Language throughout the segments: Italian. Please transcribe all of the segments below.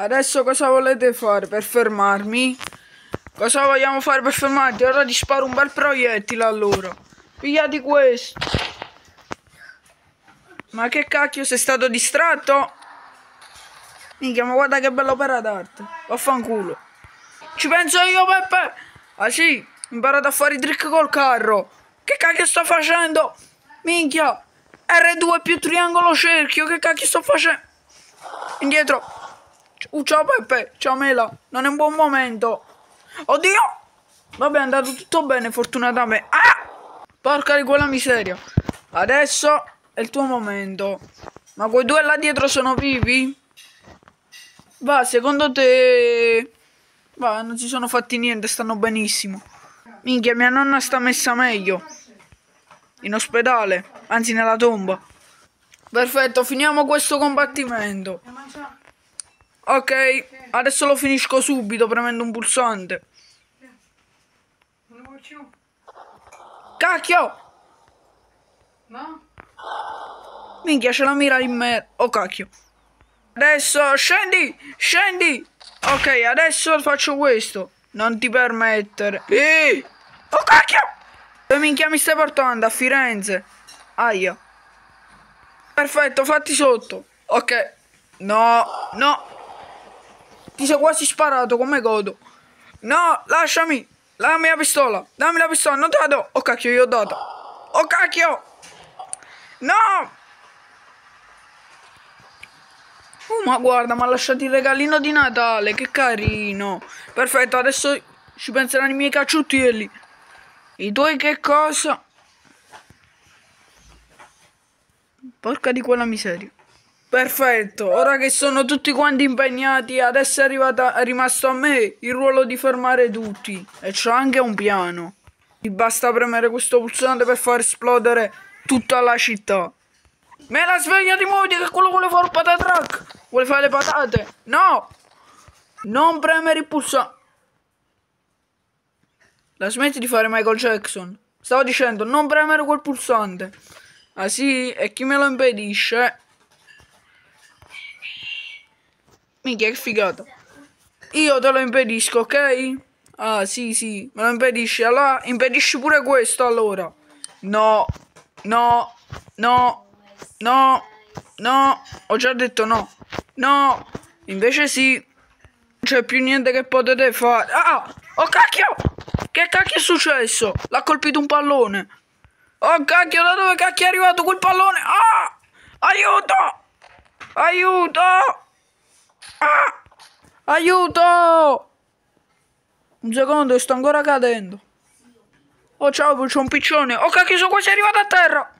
Adesso cosa volete fare per fermarmi? Cosa vogliamo fare per fermarti? Ora ti sparo un bel proiettile allora. Pigliati questo. Ma che cacchio, sei stato distratto? Minchia, ma guarda che bella opera d'arte. Vaffanculo. Ci penso io, Peppe. Ah sì, imparato a fare i trick col carro. Che cacchio sto facendo? Minchia. R2 più triangolo cerchio. Che cacchio sto facendo? Indietro. Ciao Peppe. Ciao Mela. Non è un buon momento. Oddio. Vabbè, è andato tutto bene, fortunatamente. Ah! Porca di quella miseria. Adesso è il tuo momento. Ma quei due là dietro sono vivi? Va, secondo te... Va, non si sono fatti niente, stanno benissimo. Minchia, mia nonna sta messa meglio. In ospedale, anzi nella tomba. Perfetto, finiamo questo combattimento. Ok, adesso lo finisco subito premendo un pulsante. Cacchio! No? Minchia, c'è la mira in me. Oh cacchio. Adesso scendi, scendi. Ok, adesso faccio questo. Non ti permettere. Ehi! Oh cacchio! Dove minchia mi stai portando? A Firenze. Aia. Perfetto, fatti sotto. Ok. No, no. Ti sei quasi sparato, come godo. No, lasciami. La mia pistola. Dammi la pistola, non te la do. Oh cacchio, io ho dato. Oh cacchio! No! Oh, ma guarda, mi ha lasciato il regalino di Natale, che carino. Perfetto, adesso ci penseranno i miei cacciutelli. I tuoi che cosa? Porca di quella miseria. Perfetto, ora che sono tutti quanti impegnati, adesso è, arrivata, è rimasto a me il ruolo di fermare tutti. E c'ho anche un piano. Ti basta premere questo pulsante per far esplodere tutta la città. Me la sveglia di muoviti che quello vuole fare il patatrack. Vuole fare le patate? No! Non premere il pulsante. La smetti di fare Michael Jackson. Stavo dicendo, non premere quel pulsante. Ah sì? E chi me lo impedisce? Minchia, che figata. Io te lo impedisco, ok? Ah, sì, sì, me lo impedisci. Allora, impedisci pure questo, allora. No, no, no, no, no. Ho già detto no. No, invece sì. Non c'è più niente che potete fare. Ah, oh cacchio! Che cacchio è successo? L'ha colpito un pallone. Oh cacchio, da dove cacchio è arrivato quel pallone? Ah! Aiuto! Aiuto! Ah! Aiuto! Un secondo, sto ancora cadendo. Oh ciao, c'è un piccione. Oh cacchio, sono quasi arrivato a terra.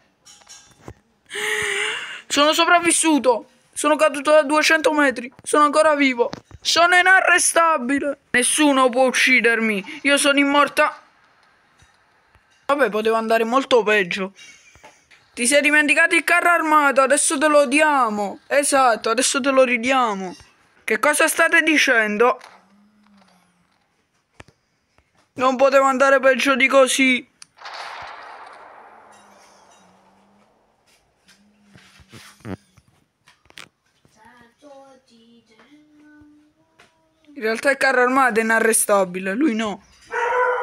Sono sopravvissuto. Sono caduto da 200 metri. Sono ancora vivo. Sono inarrestabile. Nessuno può uccidermi. Io sono immortale. Vabbè, poteva andare molto peggio. Ti sei dimenticato il carro armato, adesso te lo diamo. Esatto, adesso te lo ridiamo. Che cosa state dicendo? Non poteva andare peggio di così. In realtà il carro armato è inarrestabile, lui no.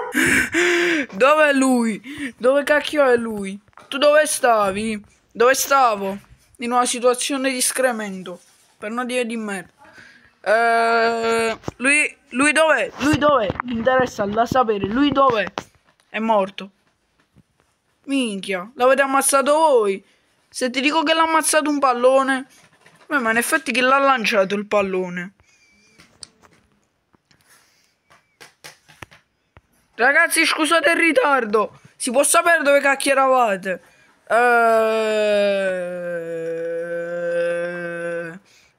Dov'è lui? Dove cacchio è lui? Tu dove stavi? Dove stavo? In una situazione di scremento. Per non dire di merda. Eh, lui, lui dov'è? Lui dov'è? Mi interessa da sapere. Lui dov'è? È morto. Minchia, l'avete ammazzato voi. Se ti dico che l'ha ammazzato un pallone. Beh, ma in effetti chi l'ha lanciato il pallone? Ragazzi, scusate il ritardo. Si può sapere dove cacchio eravate?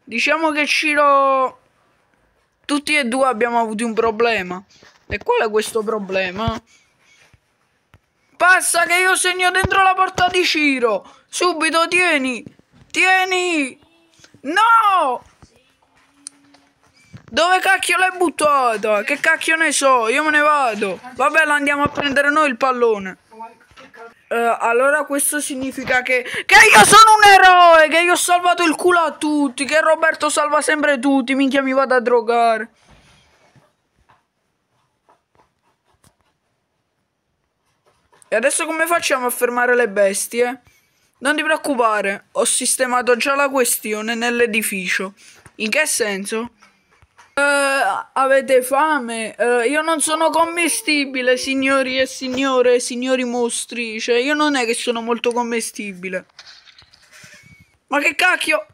Diciamo che Ciro... Tutti e due abbiamo avuto un problema. E qual è questo problema? Passa che io segno dentro la porta di Ciro. Subito, tieni. Tieni. No! Dove cacchio l'hai buttata? Che cacchio ne so? Io me ne vado. Vabbè, lo andiamo a prendere noi il pallone. Uh, allora questo significa che, che io sono un eroe, che io ho salvato il culo a tutti, che Roberto salva sempre tutti, minchia mi vado a drogare. E adesso come facciamo a fermare le bestie? Non ti preoccupare, ho sistemato già la questione nell'edificio. In che senso? Uh, avete fame? Uh, io non sono commestibile, signori e signore, signori mostri. Cioè, io non è che sono molto commestibile. Ma che cacchio?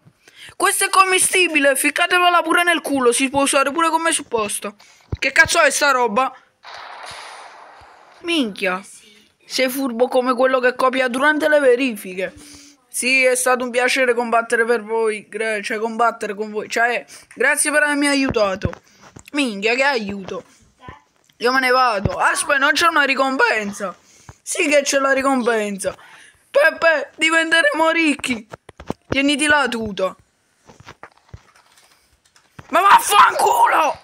Questo è commestibile, ficcatevela pure nel culo, si può usare pure come supposto. Che cazzo è sta roba? Minchia. Sei furbo come quello che copia durante le verifiche. Sì, è stato un piacere combattere per voi, cioè combattere con voi. Cioè, grazie per avermi aiutato. Minchia, che aiuto. Io me ne vado. Aspetta, non c'è una ricompensa. Sì che c'è la ricompensa. Peppe, diventeremo ricchi. Tieniti la tuta. Ma vaffanculo!